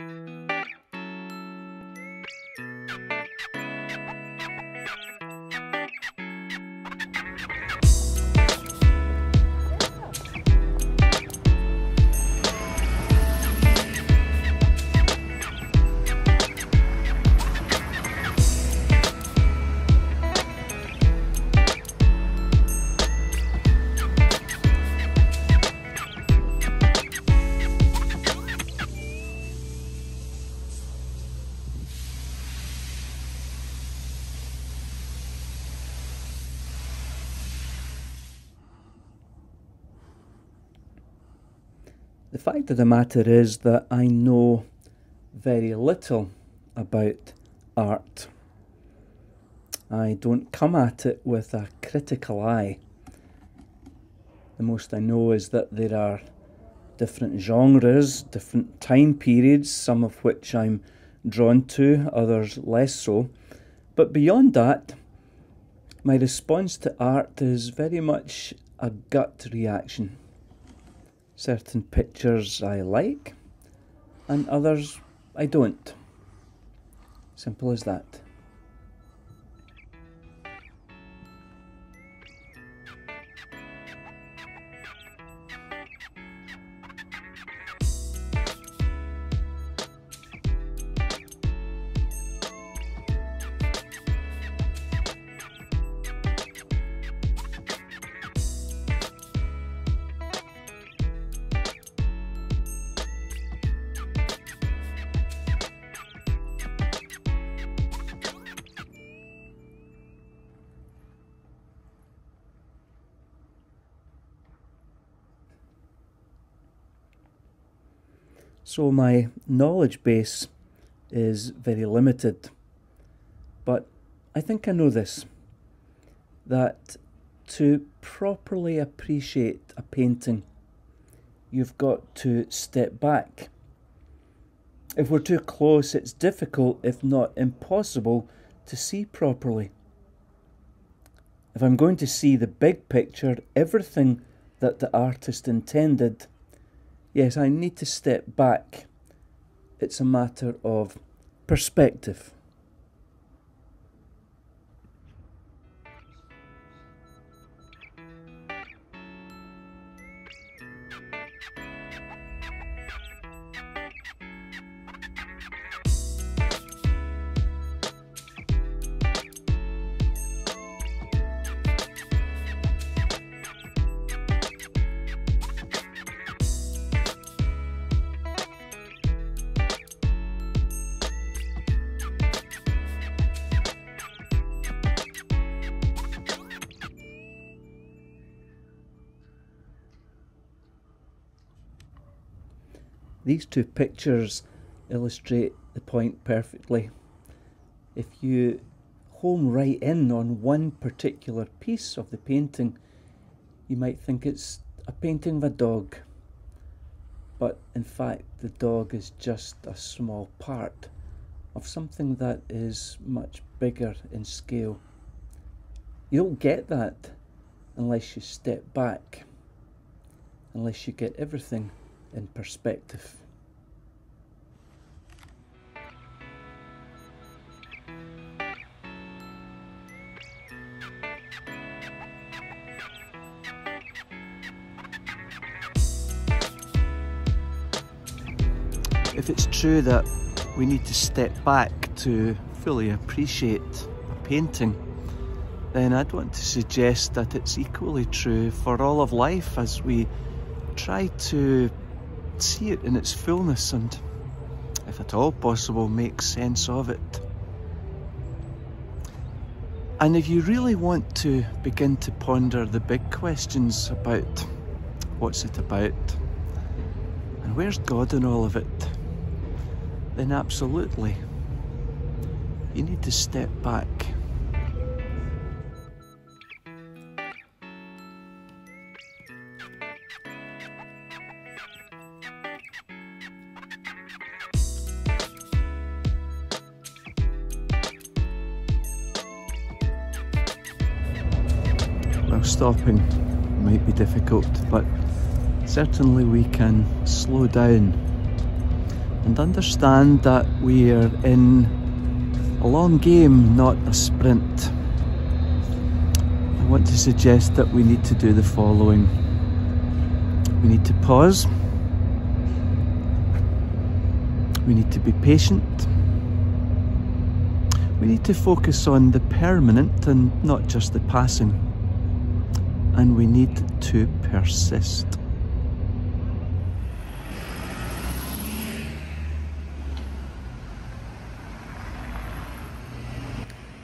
The fact of the matter is that I know very little about art. I don't come at it with a critical eye. The most I know is that there are different genres, different time periods, some of which I'm drawn to, others less so. But beyond that, my response to art is very much a gut reaction certain pictures I like and others I don't. Simple as that. So my knowledge base is very limited. But I think I know this that to properly appreciate a painting, you've got to step back. If we're too close, it's difficult, if not impossible, to see properly. If I'm going to see the big picture, everything that the artist intended, Yes, I need to step back. It's a matter of perspective. These two pictures illustrate the point perfectly. If you home right in on one particular piece of the painting, you might think it's a painting of a dog. But in fact, the dog is just a small part of something that is much bigger in scale. You don't get that unless you step back, unless you get everything in perspective. If it's true that we need to step back to fully appreciate a painting, then I'd want to suggest that it's equally true for all of life as we try to see it in its fullness and, if at all possible, make sense of it. And if you really want to begin to ponder the big questions about what's it about and where's God in all of it, then absolutely. You need to step back. Well, stopping might be difficult, but certainly we can slow down and understand that we are in a long game, not a sprint. I want to suggest that we need to do the following. We need to pause. We need to be patient. We need to focus on the permanent and not just the passing. And we need to persist.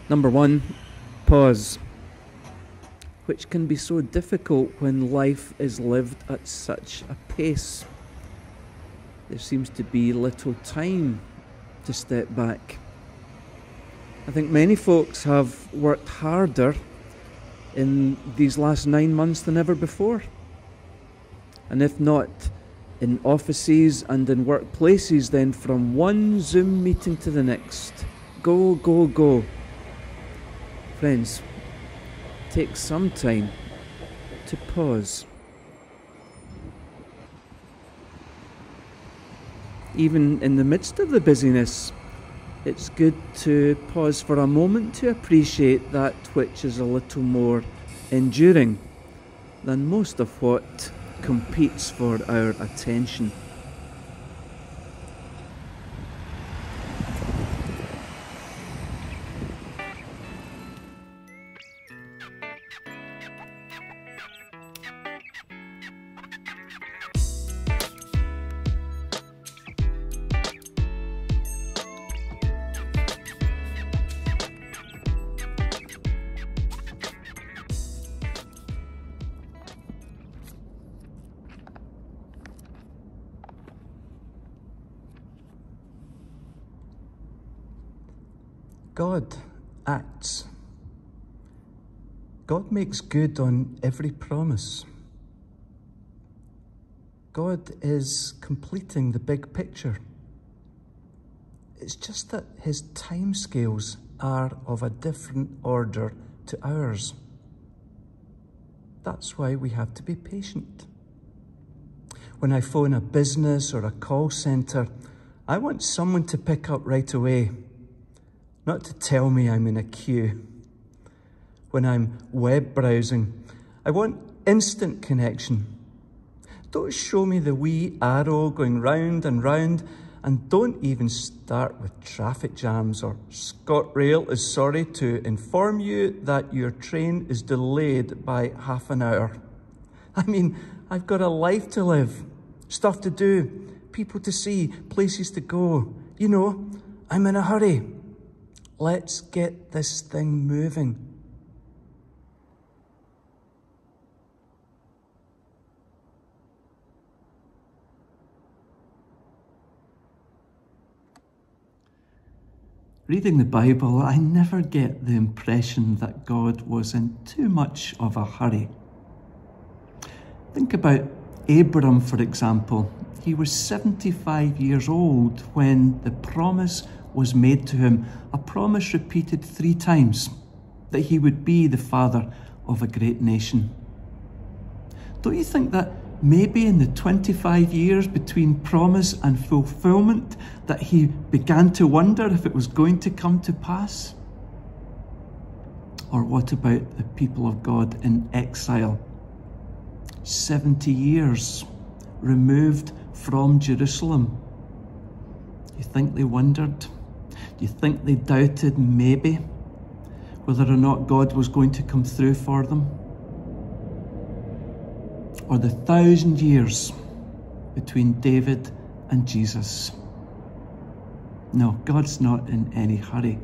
Number one, pause, which can be so difficult when life is lived at such a pace. There seems to be little time to step back. I think many folks have worked harder in these last nine months than ever before. And if not in offices and in workplaces, then from one Zoom meeting to the next. Go, go, go. Friends, take some time to pause. Even in the midst of the busyness, it's good to pause for a moment to appreciate that which is a little more enduring than most of what competes for our attention. God acts. God makes good on every promise. God is completing the big picture. It's just that his timescales are of a different order to ours. That's why we have to be patient. When I phone a business or a call centre, I want someone to pick up right away not to tell me I'm in a queue. When I'm web browsing, I want instant connection. Don't show me the wee arrow going round and round, and don't even start with traffic jams or ScotRail is sorry to inform you that your train is delayed by half an hour. I mean, I've got a life to live, stuff to do, people to see, places to go. You know, I'm in a hurry. Let's get this thing moving. Reading the Bible, I never get the impression that God was in too much of a hurry. Think about Abram, for example. He was 75 years old when the promise was made to him, a promise repeated three times that he would be the father of a great nation. Don't you think that maybe in the 25 years between promise and fulfillment that he began to wonder if it was going to come to pass? Or what about the people of God in exile? 70 years removed from Jerusalem. You think they wondered do you think they doubted maybe whether or not God was going to come through for them? Or the thousand years between David and Jesus? No, God's not in any hurry.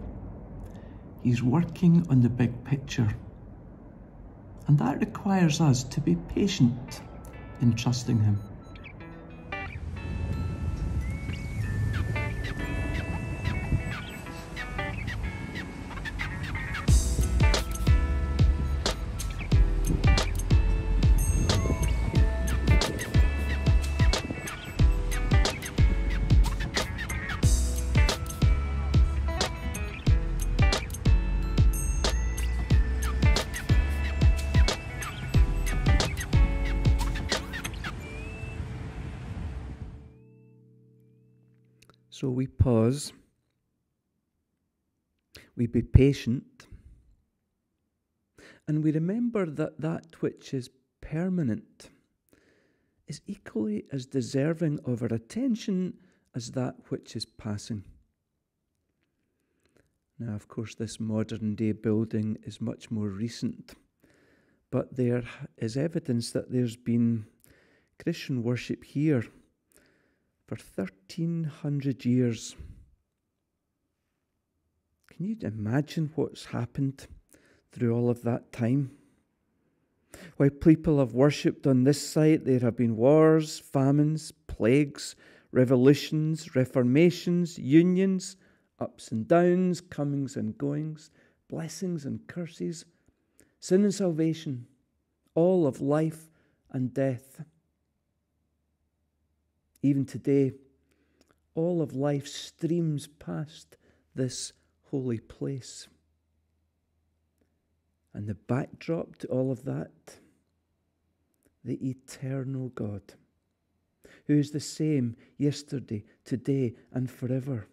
He's working on the big picture. And that requires us to be patient in trusting Him. So we pause, we be patient, and we remember that that which is permanent is equally as deserving of our attention as that which is passing. Now, of course, this modern day building is much more recent, but there is evidence that there's been Christian worship here for 1300 years. Can you imagine what's happened through all of that time? While people have worshipped on this site, there have been wars, famines, plagues, revolutions, reformations, unions, ups and downs, comings and goings, blessings and curses, sin and salvation, all of life and death. Even today, all of life streams past this holy place. And the backdrop to all of that, the eternal God, who is the same yesterday, today, and forever.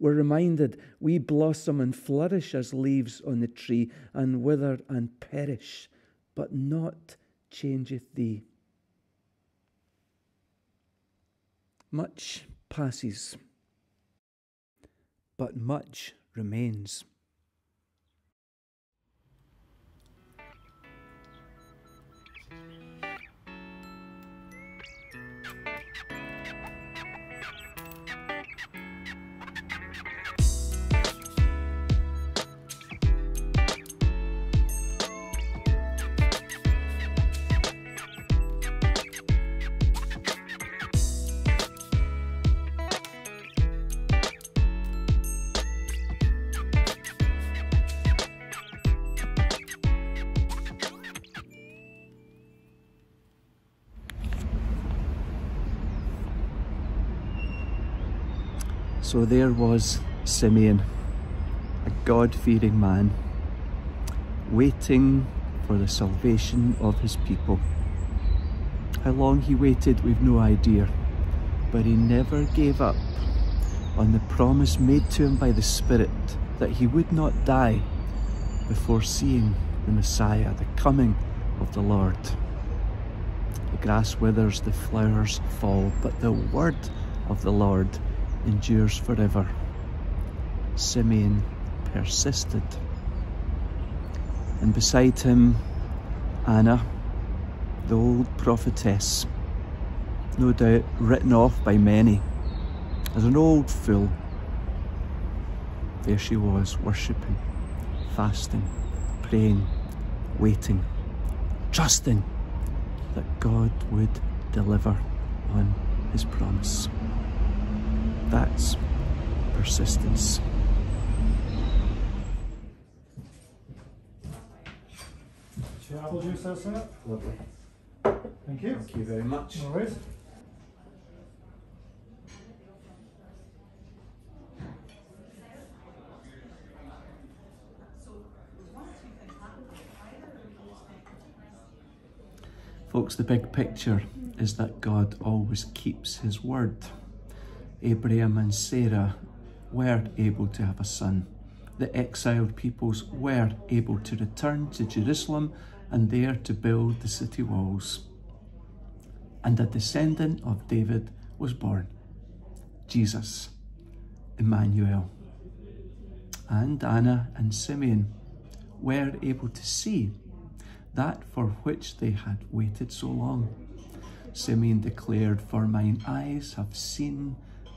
We're reminded we blossom and flourish as leaves on the tree, and wither and perish, but not changeth thee. Much passes, but much remains. So there was Simeon, a God fearing man, waiting for the salvation of his people. How long he waited, we've no idea, but he never gave up on the promise made to him by the Spirit that he would not die before seeing the Messiah, the coming of the Lord. The grass withers, the flowers fall, but the word of the Lord endures forever. Simeon persisted. And beside him, Anna, the old prophetess, no doubt written off by many as an old fool. There she was, worshipping, fasting, praying, waiting, trusting that God would deliver on his promise. That's persistence. apple juice, that's it. Lovely. Thank you. Thank you very much. No worries. Folks, the big picture is that God always keeps his word. Abraham and Sarah were able to have a son. The exiled peoples were able to return to Jerusalem and there to build the city walls. And a descendant of David was born, Jesus, Emmanuel. And Anna and Simeon were able to see that for which they had waited so long. Simeon declared, For mine eyes have seen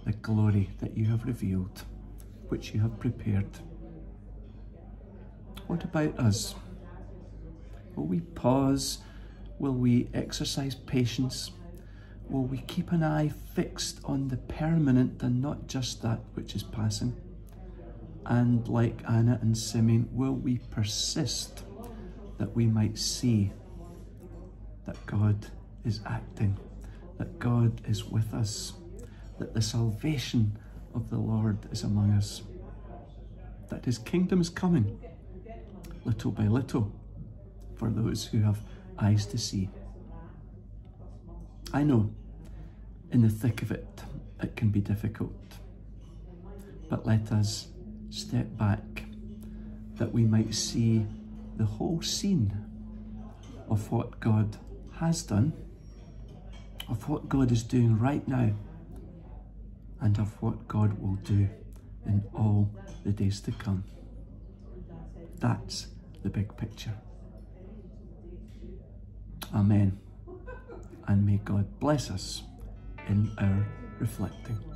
the glory that you have revealed, which you have prepared. What about us? Will we pause? Will we exercise patience? Will we keep an eye fixed on the permanent and not just that which is passing? And like Anna and Simeon, will we persist that we might see that God is acting, that God is with us, that the salvation of the Lord is among us, that his kingdom is coming little by little for those who have eyes to see. I know in the thick of it, it can be difficult. But let us step back that we might see the whole scene of what God has done, of what God is doing right now, and of what God will do in all the days to come. That's the big picture. Amen. And may God bless us in our reflecting.